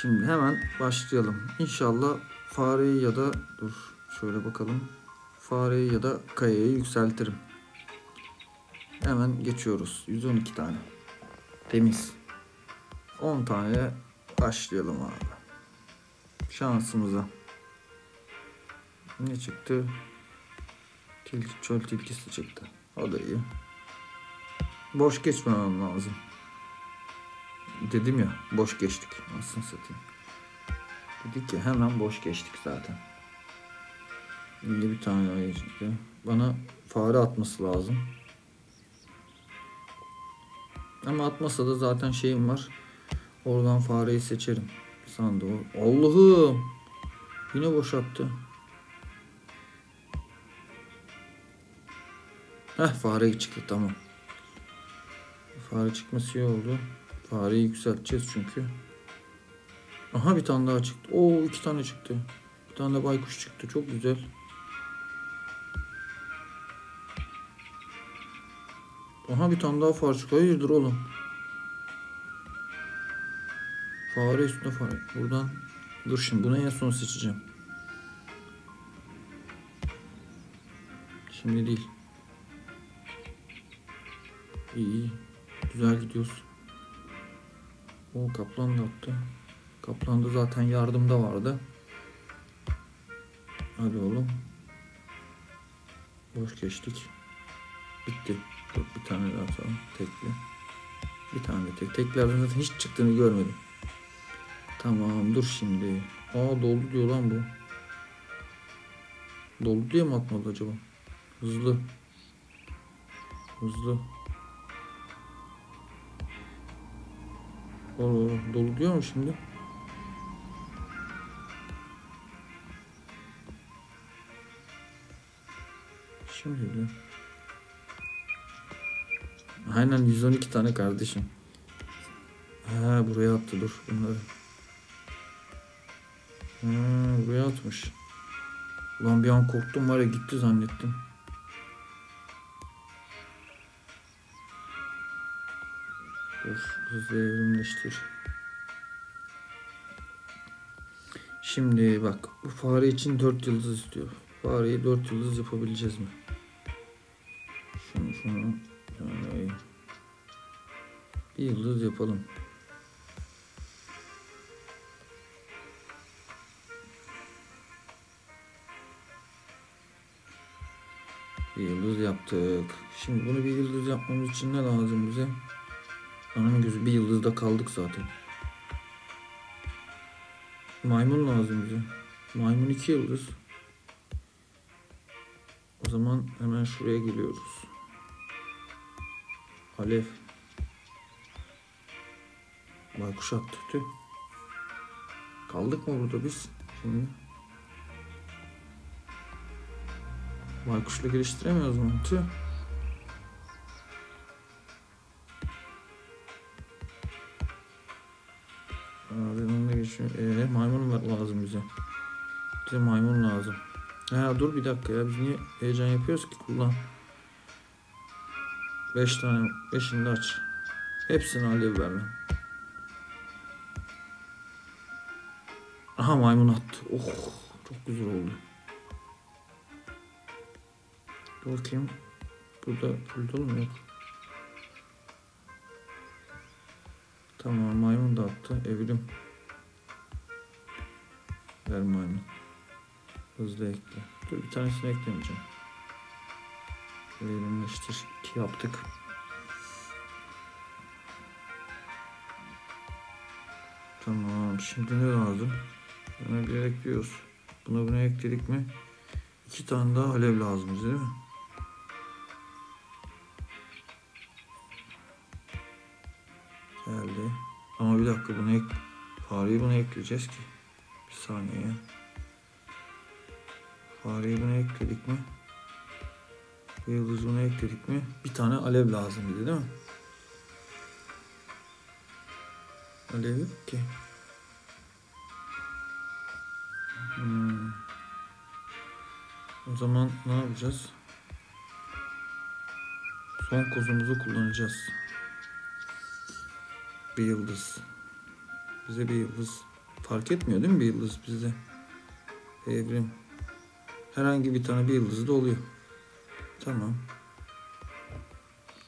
Şimdi hemen başlayalım. İnşallah fareyi ya da dur şöyle bakalım. Fareyi ya da kayayı yükseltirim. Hemen geçiyoruz. 112 tane. Temiz. 10 tane başlayalım abi. Şansımıza. Ne çıktı? Tilki, çöl tilkisi çıktı. O da iyi. Boş geçmemem lazım. Dedim ya boş geçtik. Nasıl satayım. Dedik ya hemen boş geçtik zaten. İyi bir tane ayı çıktı. Bana fare atması lazım. Ama atmasa da zaten şeyim var. Oradan fareyi seçerim. Sandığı. Allah'ım. Yine boşalttı. Heh fare çıktı tamam. Fare çıkması iyi oldu. Fareyi yükselteceğiz çünkü. Aha bir tane daha çıktı. Oo iki tane çıktı. Bir tane de baykuş çıktı. Çok güzel. Aha bir tane daha fare çıktı. Hayırdır oğlum? Fare üstüne fare. Buradan dur şimdi bunu en son seçeceğim. Şimdi değil. İyi iyi. Güzel gidiyoruz. O kaplan da attı. Kaplan da zaten yardımda vardı. Hadi oğlum. Boş geçtik. Bitti. Dur bir tane daha atalım. Tekli. Bir tane de tek. Teklerden zaten hiç çıktığını görmedim. Tamam dur şimdi. Aa doldu diyor lan bu. Doldu diye mi atmadı acaba? Hızlı. Hızlı. Oo, dolu diyor mu şimdi? Şimdi de. Aynen 112 tane kardeşim. Ha buraya attı dur bunları. Ha, buraya atmış. Ulan bir an korktum var ya gitti zannettim. Dur hızlı evrimleştir. Şimdi bak bu fare için 4 yıldız istiyor. Fareyi 4 yıldız yapabileceğiz mi? Şunu şunu yani bir yıldız yapalım. Bir yıldız yaptık. Şimdi bunu bir yıldız yapmamız için ne lazım bize? Anam gözü bir yıldızda kaldık zaten. Maymun lazım bize. Maymun iki yıldız. O zaman hemen şuraya geliyoruz. Alev. Baykuş attı tüh. Kaldık mı burada biz şimdi? Baykuşla geliştiremiyoruz mu? Tüh. Abi onunla geçiyor. Ee, maymun var lazım bize. Bize maymun lazım. Ha dur bir dakika ya biz niye heyecan yapıyoruz ki kullan. 5 tane 5'ini de aç. Hepsini alev ver lan. Aha maymun attı. Oh çok güzel oldu. Dur bakayım. Burada burada mı yok? Tamam maymun da attı. Evrim. Ver maymun. Hızlı ekle. Dur bir tanesini eklemeyeceğim. Evrimleştir. 2 yaptık. Tamam. Şimdi ne lazım? Buna bir ekliyoruz. Buna buna ekledik mi? İki tane daha alev lazım değil mi? Bir dakika bunu ek fareyi buna ekleyeceğiz ki. Bir saniye. Fareyi buna ekledik mi? Yıldız buna ekledik mi? Bir tane alev lazım bize değil mi? Alev yok ki. Hmm. O zaman ne yapacağız? Son kozumuzu kullanacağız. Bir yıldız. Bize bir yıldız Fark etmiyor değil mi bir yıldız bizde? Evrim. Herhangi bir tane bir yıldız da oluyor. Tamam.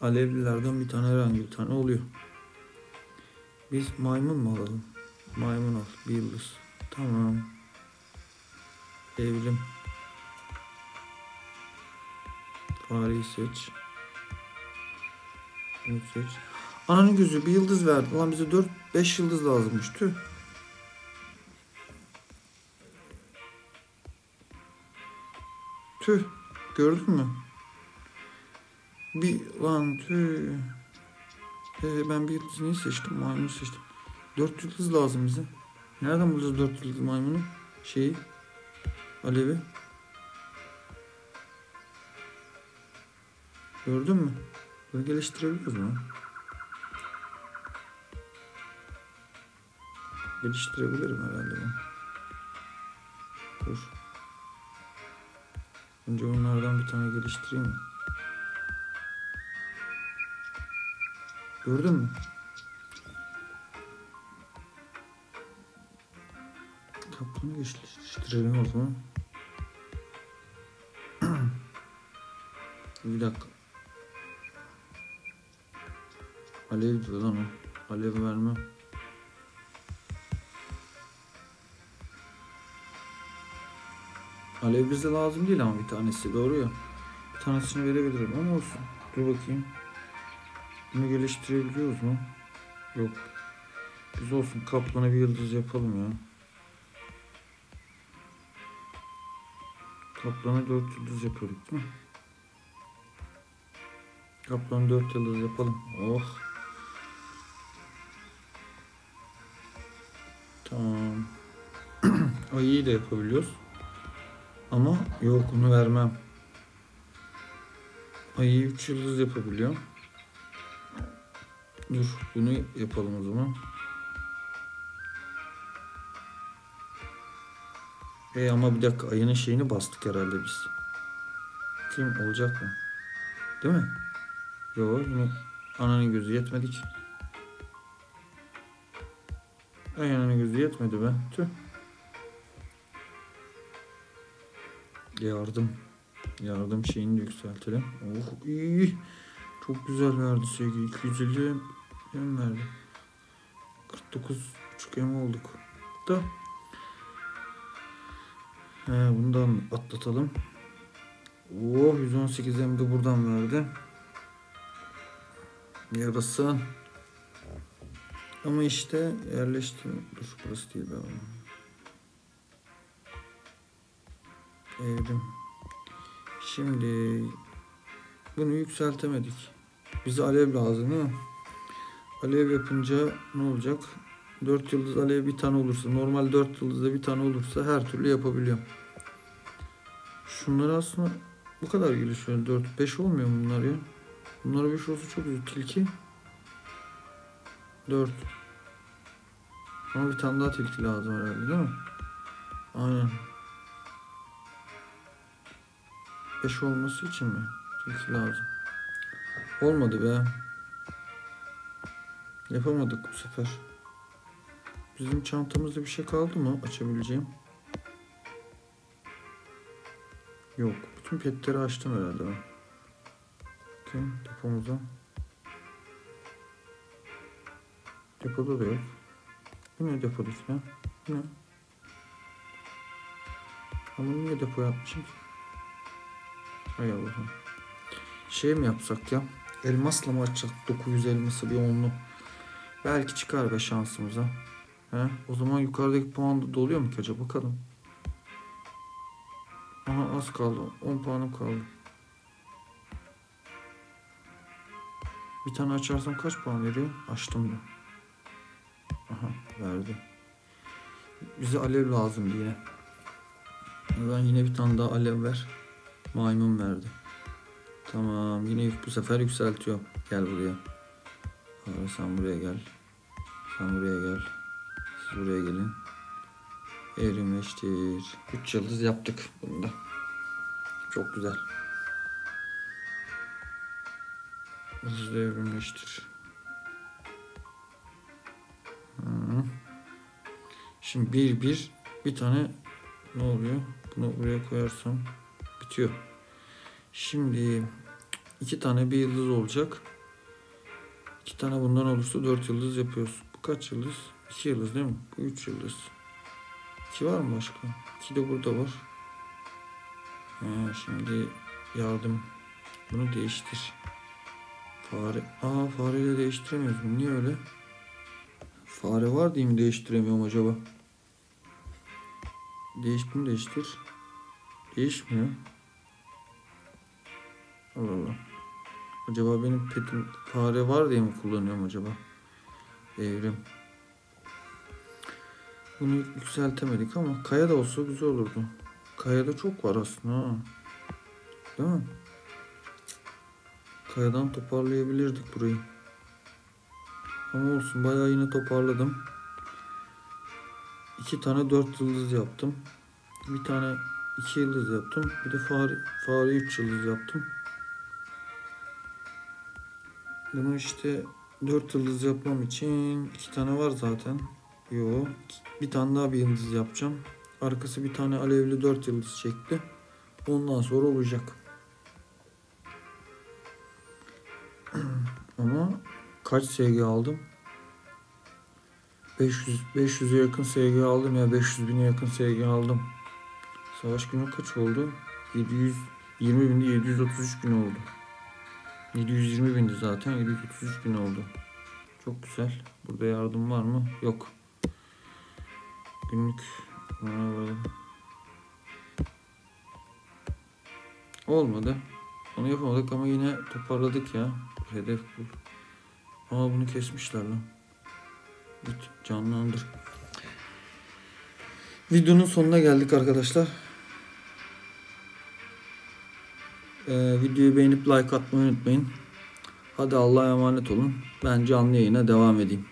Alevlilerden bir tane herhangi bir tane oluyor. Biz maymun mu alalım? Maymun al. Bir yıldız. Tamam. Evrim. Fareyi seç. Bunu seç. Ananın gözü bir yıldız verdi. Ulan bize 4 5 yıldız lazımmış. Tüh. Tüh. Gördün mü? Bir lan tüh. Ee, ben bir yıldız niye seçtim? Maymunu seçtim. 4 yıldız lazım bize. Nereden bulacağız 4 yıldız maymunu? Şeyi. Alevi. Gördün mü? Böyle geliştirebiliyoruz Geliştirebilirim herhalde ben. Dur. Önce onlardan bir tane geliştireyim mi? Gördün mü? Kaplanı geliştirelim o zaman. bir dakika. Alev diyor lan o. Alev vermem. Alev bize lazım değil ama bir tanesi doğru ya. Bir tanesini verebilirim ama olsun. Dur bakayım. Bunu geliştirebiliyoruz mu? Yok. Biz olsun kaplana bir yıldız yapalım ya. Kaplana 4 yıldız yapıyorduk değil mi? Kaplan 4 yıldız yapalım. Oh. Tamam. Ayıyı da yapabiliyoruz. Ama yok onu vermem. Ayıyı 3 yıldız yapabiliyorum. Dur bunu yapalım o zaman. E ama bir dakika ayının şeyini bastık herhalde biz. Kim olacak mı? Değil mi? Yo yine ananın gözü yetmedi ki. Ay ananın gözü yetmedi be. Tüh. Yardım. Yardım şeyini de yükseltelim. Oh iyi. Çok güzel verdi sevgi. 250 hem verdi. 49 buçuk hem olduk. Da. He, bundan atlatalım. Oh 118 hem de buradan verdi. Yarasın. Ama işte yerleştim. Dur burası değil be. Evrim. Şimdi bunu yükseltemedik. Bize alev lazım değil mi? Alev yapınca ne olacak? 4 yıldız alev bir tane olursa, normal 4 yıldızda bir tane olursa her türlü yapabiliyorum. Şunları aslında bu kadar gelişiyor. 4 5 olmuyor mu bunlar ya? Bunlar 5 olsa çok güzel. Tilki 4 Ama bir tane daha tilki lazım herhalde değil mi? Aynen. 5 olması için mi? Tilki lazım. Olmadı be. Yapamadık bu sefer. Bizim çantamızda bir şey kaldı mı açabileceğim? Yok. Bütün petleri açtım herhalde ben. Bakayım depomuza. Depoda da yok. Bu ne depodaki ya? Bu ne? Ama niye depoya atmışım ki? Hay Allah'ım. Şey mi yapsak ya? Elmasla mı açacak 900 elması bir onlu? Belki çıkar be şansımıza. He? O zaman yukarıdaki puan da doluyor mu ki acaba? Bakalım. Aha az kaldı. 10 puanım kaldı. Bir tane açarsam kaç puan veriyor? Açtım da. Aha verdi. Bize alev lazım yine. Ben yine bir tane daha alev ver. Maymun verdi. Tamam yine bu sefer yükseltiyor. Gel buraya. Abi sen buraya gel. Sen buraya gel. Siz buraya gelin. Evrimleştir. 3 yıldız yaptık bunda. Çok güzel. Hızlı evrimleştir. Hı. Şimdi bir bir bir tane ne oluyor? Bunu buraya koyarsam bitiyor. Şimdi iki tane bir yıldız olacak. İki tane bundan olursa dört yıldız yapıyoruz. Bu kaç yıldız? İki yıldız değil mi? Bu üç yıldız. İki var mı başka? İki de burada var. Ha, şimdi yardım. Bunu değiştir. Fare. Aa fareyle değiştiremiyoruz. Niye öyle? Fare var diye mi değiştiremiyorum acaba? Değiş bunu değiştir. Değişmiyor. Allah Allah. Acaba benim petim fare var diye mi kullanıyorum acaba? Evrim. Bunu yükseltemedik ama kaya da olsa güzel olurdu. Kayada çok var aslında. Değil mi? Kayadan toparlayabilirdik burayı. Ama olsun bayağı yine toparladım. İki tane dört yıldız yaptım. Bir tane iki yıldız yaptım. Bir de fare, fare üç yıldız yaptım. Bunu işte dört yıldız yapmam için iki tane var zaten. Yo, bir tane daha bir yıldız yapacağım. Arkası bir tane alevli dört yıldız çekti. Ondan sonra olacak. Ama kaç SG aldım? 500 500'e yakın SG aldım ya 500 bine yakın SG aldım. Savaş günü kaç oldu? 720 binde 733 bin oldu. 720 bindi zaten 733 bin oldu. Çok güzel. Burada yardım var mı? Yok. Günlük Olmadı. Onu yapamadık ama yine toparladık ya. Hedef bu. Aa bunu kesmişler lan. Git canlandır. Videonun sonuna geldik arkadaşlar. Ee, videoyu beğenip like atmayı unutmayın. Hadi Allah'a emanet olun. Ben canlı yayına devam edeyim.